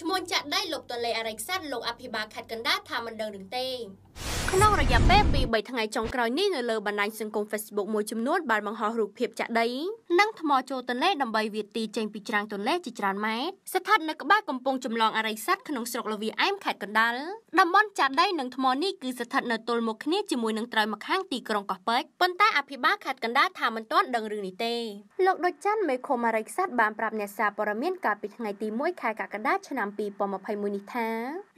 ឈ្មោះចាក់ដីលុបទន្លេអរិកស័តលោកអភិបាលខេត្តកណ្ដាលថាមិនដឹងរឿងទេ ក្នុងរយៈពេលពី3ថ្ងៃចុងក្រោយនេះនៅលើបណ្ដាញសង្គម Facebook មួយចំនួនបានបង្ហោះរូបភាពចាក់ដីនិងថ្មចូលទន្លេដើម្បីវាទីចេញពីច្រាំងទន្លេជាច្រើនម៉ែត្រស្ថិតនៅក្បែរកំពង់ចម្លងអរិយស័តក្នុងស្រុកលវីអែមខេត្តកណ្ដាលតំបន់ចាក់ដីនិងថ្មនេះគឺស្ថិតនៅទល់មុខគ្នាជាមួយនឹងត្រើយម្ខាងទីក្រុងកោះពេជ្រប៉ុន្តែអភិបាលខេត្តកណ្ដាលថាមិនទាន់ដឹងរឿងនេះទេលោកដូចច័ន្ទមេឃុំអរិយស័តបានប្រាប់អ្នកសារព័ត៌មានកាលពីថ្ងៃទី1ខែកក្កដាឆ្នាំ2021នេះថា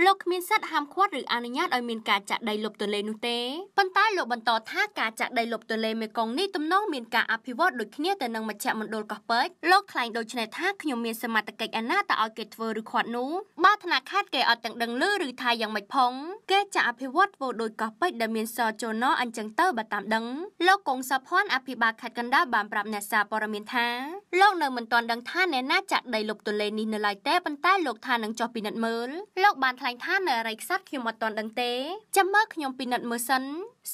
លោកគ្មានសិទ្ធិហាមឃាត់ឬអនុញ្ញាតឲ្យមានការចាក់ដីលុបទន្លេនោះទេប៉ុន្តែលោកបន្តថាការចាក់ដីលុបទន្លេមេគង្គនេះទំនងមានការអភិវឌ្ឍដូចគ្នាទៅនឹងមជ្ឈមណ្ឌលកោះពេជ្រលោកថ្លែងដូចនេះថាខ្ញុំមានសមត្ថកិច្ចអាណាតើឲ្យគេធ្វើឬខាត់នោះបើធនាគារគេអត់ទាំងដឹងលឺឬថាយ៉ាងម៉េចផងគេចាក់អភិវឌ្ឍធ្វើដោយកោះពេជ្រដែលមានសចូលណអញ្ចឹងទៅបើតាមដឹងលោកកុងសាភ័ណ្ឌអភិបាលខេត្តកណ្ដាលបានប្រាប់អ្នកសារព័ត៌មានថាលោកនៅមិនទាន់ដឹងថាអ្នកណាចាក់ដីលុបទន្លេនេះនៅឡើយទេប៉ុន្តែលោកថានឹងចុះពិនិត្យមើលលោកបានថ្លែងថានៅអរិយខ្សាត់ខ្ញុំអត់ទាន់ដឹងទេចាំមើលខ្ញុំពិនិត្យមើលសិន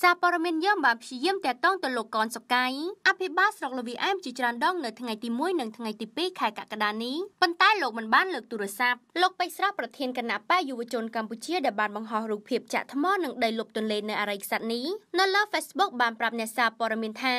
សារព័ត៌មានយើងបានព្យាយាមតាក់ទងទៅលោកកនសុកៃអភិបាលស្រុកលវីអែមជាច្រើនដងនៅថ្ងៃទី1និងថ្ងៃទី2ខែកក្កដានេះប៉ុន្តែលោកមិនបានលើកទូរស័ព្ទលោកពេជ្រស្រស់ប្រធានគណៈបកយុវជនកម្ពុជាដែលបានបង្ហោះរូបភាពចាក់ថ្មនិងដីលុបទន្លេនៅអរិយខ្សាត់នេះនៅលើ Facebook បានប្រាប់អ្នកសារព័ត៌មានថា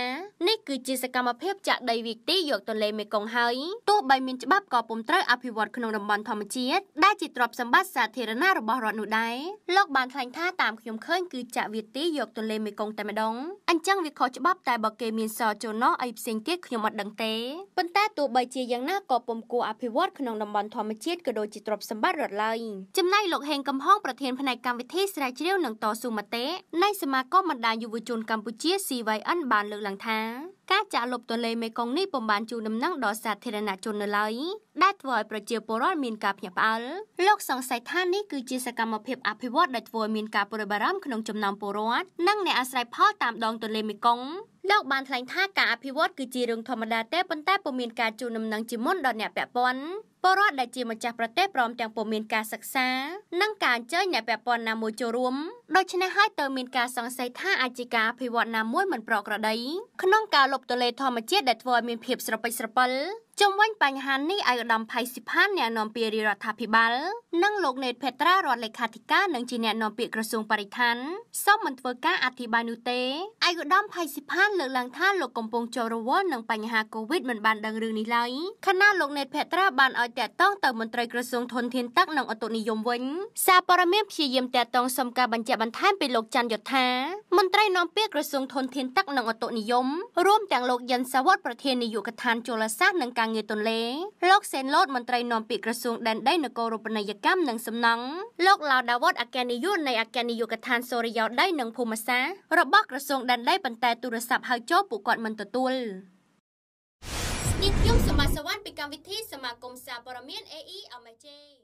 នេះគឺជាសកម្មភាពចាក់ដីវិទីយកទន្លេមេគង្គហើយទោះបីមានច្បាប់ក៏ពុំត្រូវអភិវឌ្ឍក្នុងតំបន់ធម្មជាតិដែលជាទ្រព្យសម្បត្តិសាធារណៈរបស់រដ្ឋនោះដែរលោកបានថ្លែងថាតាមខ្ញុំឃើញគឺចាក់វិទីយកទន្លេមេគង្គតែម្ដងអញ្ចឹងវាខុសច្បាប់តែបើគេមានសចូលណោះអីផ្សេងទៀតខ្ញុំអត់ដឹងទេប៉ុន្តែទោះបីជាយ៉ាងណាក៏ពុំគួរអភិវឌ្ឍក្នុងតំបន់ធម្មជាតិក៏ដូចជាទ្រព្យសម្បត្តិរដ្ឋឡើយចំណែកលោកហេងកំហុងប្រធានផ្នែកកម្មវិធីស្រាវជ្រាវនិងតស៊ូមតិនៃសមាគមបណ្ដាយុវជនកម្ពុជា CYN បានលើកឡើងថាការចាក់លុបទន្លេមេគង្គនេះពុំបានជូនដំណឹងដល់សាធារណជននៅឡើយដែលធ្វើឲ្យប្រជាពលរដ្ឋមានការភ្ញាក់ផ្អើលលោកសង្ស័យថានេះគឺជាសកម្មភាពអភិវឌ្ឍដែលធ្វើឲ្យមានការព្រួយបារម្ភក្នុងចំណោមពលរដ្ឋនិងអ្នកអាស្រ័យផលតាមដងទន្លេមេគង្គ លោកបានថ្លែងថាការអភិវឌ្ឍគឺជារឿងធម្មតាទេប៉ុន្តែពុំមានការជូនដំណឹងជាមុនដល់អ្នកពាក់ព័ន្ធពលរដ្ឋដែលជាម្ចាស់ប្រទេសព្រមទាំងពុំមានការសិក្សានិងការអញ្ជើញអ្នកពាក់ព័ន្ធណាមួយចូលរួមដូច្នេះហើយទៅមានការសង្ស័យថាអាចជាការអភិវឌ្ឍណាមួយមិនប្រក្រតីក្នុងការលុបទន្លេធម្មជាតិដែលធ្វើឲ្យមានភាពស្រពេចស្រពិលជុំវិញបញ្ហានេះឯកឧត្តមផៃសិផានអ្នកនាំពាក្យរដ្ឋាភិបាលនិងលោកណេតភេត្រារដ្ឋលេខាធិការនិងជាអ្នកនាំពាក្យក្រសួងបរិស្ថានសូមមិនធ្វើការអធិប្បាយនោះទេឯកឧត្តមផៃសិផានលើកឡើងថាលោកកំពុងចូលរវល់នឹងបញ្ហាកូវីដមិនបានដឹងរឿងនេះឡើយខណៈលោកណេតភេត្រាបានឲ្យតាក់ទងទៅមន្ត្រីក្រសួងធនធានទឹកនិងឧតុនិយមវិញសារព័ត៌មានព្យាយាមតាក់ទងសុំការបញ្ជាក់បន្ថែមពីលោកច័ន្ទយុធាមន្ត្រីនាំពាក្យក្រសួងធនធានទឹកនិងឧតុនិយមរួមទាំងលោកយិនសាវត្តប្រធាននាយកដ្ឋានជលសាស្ត្រនិងការងារទន្លេលោកសេនឡូតមន្ត្រីនាំពាក្យក្រសួងដែនដីនគររូបនីយកម្មនិងសំណង់លោកឡាវដាវតអគ្គនាយកនៃអគ្គនាយកដ្ឋានសូរិយោដីនិងភូមិសាស្ត្ររបស់ក្រសួងដែនដីប៉ុន្តែទូរស័ព្ទហៅចូលពួកគាត់មិនទទួលនេះខ្ញុំសមាសវណ្ណពីកម្មវិធីសមាគមសារព័ត៌មាន AE អមេជេ